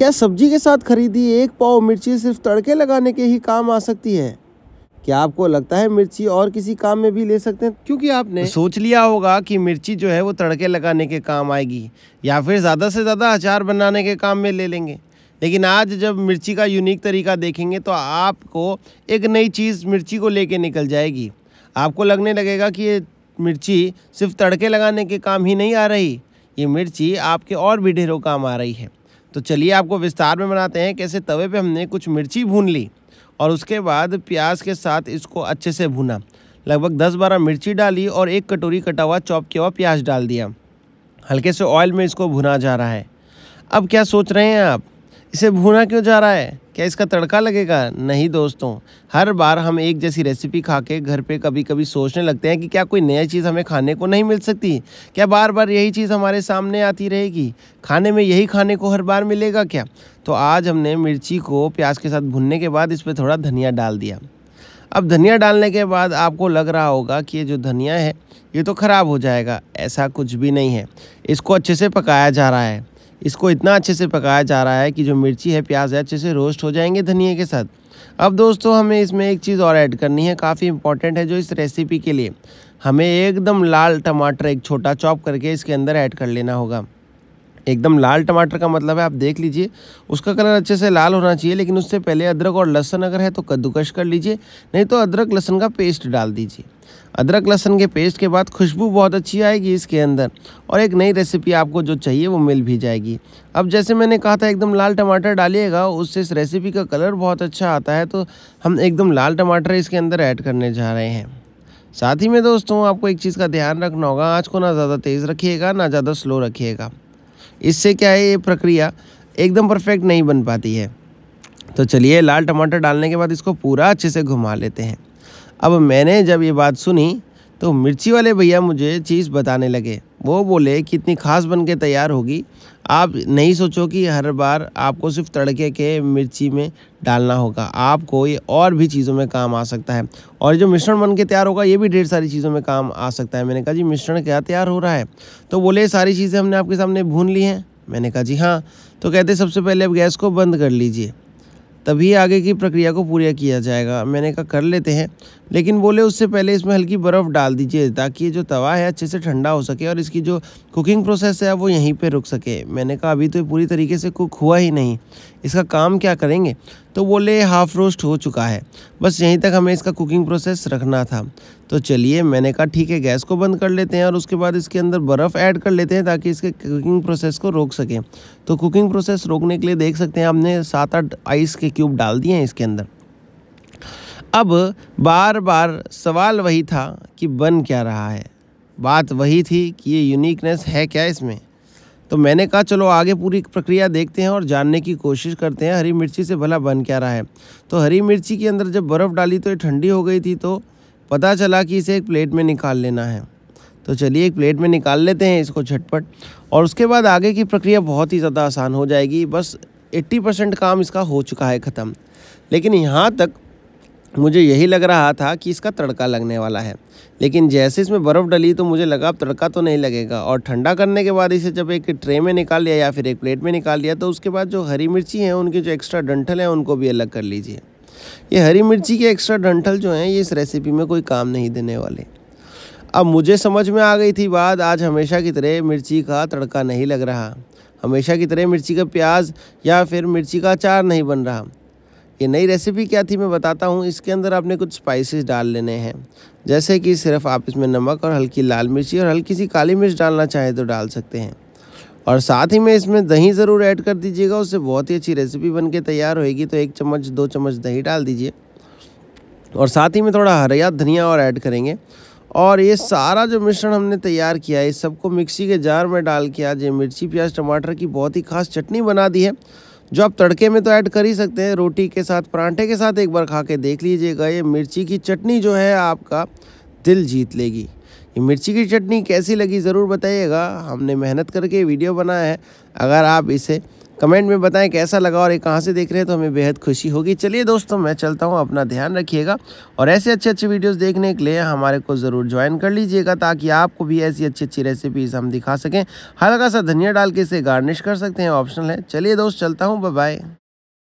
क्या सब्ज़ी के साथ खरीदी एक पाव मिर्ची सिर्फ़ तड़के लगाने के ही काम आ सकती है? क्या आपको लगता है मिर्ची और किसी काम में भी ले सकते हैं? क्योंकि आपने सोच लिया होगा कि मिर्ची जो है वो तड़के लगाने के काम आएगी, या फिर ज़्यादा से ज़्यादा अचार बनाने के काम में ले लेंगे। लेकिन आज जब मिर्ची का यूनिक तरीका देखेंगे तो आपको एक नई चीज़ मिर्ची को लेके निकल जाएगी। आपको लगने लगेगा कि ये मिर्ची सिर्फ़ तड़के लगाने के काम ही नहीं आ रही। ये मिर्ची आपके और भी ढेरों काम आ रही है। तो चलिए आपको विस्तार में बनाते हैं कैसे तवे पे हमने कुछ मिर्ची भून ली और उसके बाद प्याज के साथ इसको अच्छे से भुना। लगभग दस बारह मिर्ची डाली और एक कटोरी कटा हुआ चॉप किया हुआ प्याज डाल दिया। हल्के से ऑयल में इसको भुना जा रहा है। अब क्या सोच रहे हैं आप? इसे भूना क्यों जा रहा है? क्या इसका तड़का लगेगा? नहीं दोस्तों। हर बार हम एक जैसी रेसिपी खा के घर पे कभी कभी सोचने लगते हैं कि क्या कोई नया चीज़ हमें खाने को नहीं मिल सकती? क्या बार बार यही चीज़ हमारे सामने आती रहेगी? खाने में यही खाने को हर बार मिलेगा क्या? तो आज हमने मिर्ची को प्याज के साथ भुनने के बाद इस पर थोड़ा धनिया डाल दिया। अब धनिया डालने के बाद आपको लग रहा होगा कि ये जो धनिया है, ये तो ख़राब हो जाएगा। ऐसा कुछ भी नहीं है। इसको अच्छे से पकाया जा रहा है। इसको इतना अच्छे से पकाया जा रहा है कि जो मिर्ची है, प्याज है, अच्छे से रोस्ट हो जाएँगे धनिए के साथ। अब दोस्तों, हमें इसमें एक चीज़ और ऐड करनी है, काफ़ी इंपॉर्टेंट है जो इस रेसिपी के लिए। हमें एकदम लाल टमाटर एक छोटा चॉप करके इसके अंदर ऐड कर लेना होगा। एकदम लाल टमाटर का मतलब है, आप देख लीजिए। उसका कलर अच्छे से लाल होना चाहिए, लेकिन उससे पहले अदरक और लहसन अगर है तो कद्दूकश कर लीजिए, नहीं तो अदरक लहसन का पेस्ट डाल दीजिए। अदरक लहसन के पेस्ट के बाद खुशबू बहुत अच्छी आएगी इसके अंदर, और एक नई रेसिपी आपको जो चाहिए वो मिल भी जाएगी। अब जैसे मैंने कहा था, एकदम लाल टमाटर डालिएगा, उससे इस रेसिपी का कलर बहुत अच्छा आता है तो हम एकदम लाल टमाटर इसके अंदर ऐड करने जा रहे हैं। साथ ही में दोस्तों, आपको एक चीज़ का ध्यान रखना होगा आँच को ना ज़्यादा तेज़ रखिएगा, ना ज़्यादा स्लो रखिएगा। इससे क्या है, ये प्रक्रिया एकदम परफेक्ट नहीं बन पाती है। तो चलिए, लाल टमाटर डालने के बाद इसको पूरा अच्छे से घुमा लेते हैं। अब मैंने जब ये बात सुनी तो मिर्ची वाले भैया मुझे चीज़ बताने लगे। वो बोले कि इतनी खास बन के तैयार होगी। आप नहीं सोचो कि हर बार आपको सिर्फ़ तड़के के मिर्ची में डालना होगा। आपको ये और भी चीज़ों में काम आ सकता है। और जो मिश्रण बन के तैयार होगा, ये भी ढेर सारी चीज़ों में काम आ सकता है। मैंने कहा, जी, मिश्रण क्या तैयार हो रहा है? तो बोले सारी चीज़ें हमने आपके सामने भून ली हैं। मैंने कहा, जी हाँ। तो कहते, सबसे पहले अब गैस को बंद कर लीजिए। तभी आगे की प्रक्रिया को पूरा किया जाएगा। मैंने कहा, कर लेते हैं। लेकिन बोले उससे पहले इसमें हल्की बर्फ़ डाल दीजिए ताकि ये जो तवा है अच्छे से ठंडा हो सके और इसकी जो कुकिंग प्रोसेस है, वो यहीं पे रुक सके। मैंने कहा, अभी तो पूरी तरीके से कुक हुआ ही नहीं। इसका काम क्या करेंगे? तो बोले हाफ़ रोस्ट हो चुका है। बस यहीं तक हमें इसका कुकिंग प्रोसेस रखना था। तो चलिए, मैंने कहा, ठीक है, गैस को बंद कर लेते हैं और उसके बाद इसके अंदर बर्फ़ ऐड कर लेते हैं ताकि इसके कुकिंग प्रोसेस को रोक सकें। तो कुकिंग प्रोसेस रोकने के लिए देख सकते हैं, हमने सात आठ आइस के क्यूब डाल दिए हैं इसके अंदर। अब बार बार सवाल वही था कि बन क्या रहा है। बात वही थी कि ये यूनिकनेस है क्या इसमें? तो मैंने कहा, चलो आगे पूरी प्रक्रिया देखते हैं और जानने की कोशिश करते हैं, हरी मिर्ची से भला बन क्या रहा है। तो हरी मिर्ची के अंदर जब बर्फ़ डाली तो ये ठंडी हो गई थी तो पता चला कि इसे एक प्लेट में निकाल लेना है। तो चलिए एक प्लेट में निकाल लेते हैं इसको झटपट और उसके बाद आगे की प्रक्रिया बहुत ही ज़्यादा आसान हो जाएगी। बस 80 परसेंट काम इसका हो चुका है ख़त्म। लेकिन यहाँ तक मुझे यही लग रहा था कि इसका तड़का लगने वाला है। लेकिन जैसे इसमें बर्फ़ डली तो मुझे लगा अब तड़का तो नहीं लगेगा। और ठंडा करने के बाद इसे जब एक ट्रे में निकाल लिया या फिर एक प्लेट में निकाल लिया तो उसके बाद जो हरी मिर्ची हैं, उनके जो एक्स्ट्रा डंठल हैं, उनको भी अलग कर लीजिए। ये हरी मिर्ची के एक्स्ट्रा डंठल जो हैं, ये इस रेसिपी में कोई काम नहीं देने वाले। अब मुझे समझ में आ गई थी बात, आज हमेशा की तरह मिर्ची का तड़का नहीं लग रहा। हमेशा की तरह मिर्ची का प्याज या फिर मिर्ची का अचार नहीं बन रहा। ये नई रेसिपी क्या थी, मैं बताता हूँ। इसके अंदर आपने कुछ स्पाइसेस डाल लेने हैं। जैसे कि सिर्फ़ आप इसमें नमक और हल्की लाल मिर्ची और हल्की सी काली मिर्च डालना चाहें तो डाल सकते हैं। और साथ ही में इसमें दही ज़रूर ऐड कर दीजिएगा, उससे बहुत ही अच्छी रेसिपी बन के तैयार होएगी। तो एक चम्मच, दो चम्मच दही डाल दीजिए। और साथ ही में थोड़ा हरिया धनिया और ऐड करेंगे। और ये सारा जो मिश्रण हमने तैयार किया है, इस सबको मिक्सी के जार में डाल के आज ये मिर्ची, प्याज, टमाटर की बहुत ही खास चटनी बना दी है। जो आप तड़के में तो ऐड कर ही सकते हैं। रोटी के साथ, परांठे के साथ एक बार खा के देख लीजिएगा। ये मिर्ची की चटनी जो है आपका दिल जीत लेगी। ये मिर्ची की चटनी कैसी लगी ज़रूर बताइएगा। हमने मेहनत करके वीडियो बनाया है। अगर आप इसे कमेंट में बताएँ कैसा लगा और ये कहाँ से देख रहे हैं तो हमें बेहद खुशी होगी। चलिए दोस्तों, मैं चलता हूँ, अपना ध्यान रखिएगा। और ऐसे अच्छे अच्छे वीडियोस देखने के लिए हमारे को ज़रूर ज्वाइन कर लीजिएगा, ताकि आपको भी ऐसी अच्छी अच्छी रेसिपीज़ हम दिखा सकें। हल्का सा धनिया डाल के इसे गार्निश कर सकते हैं ऑप्शनल है। चलिए दोस्त, चलता हूँ बाय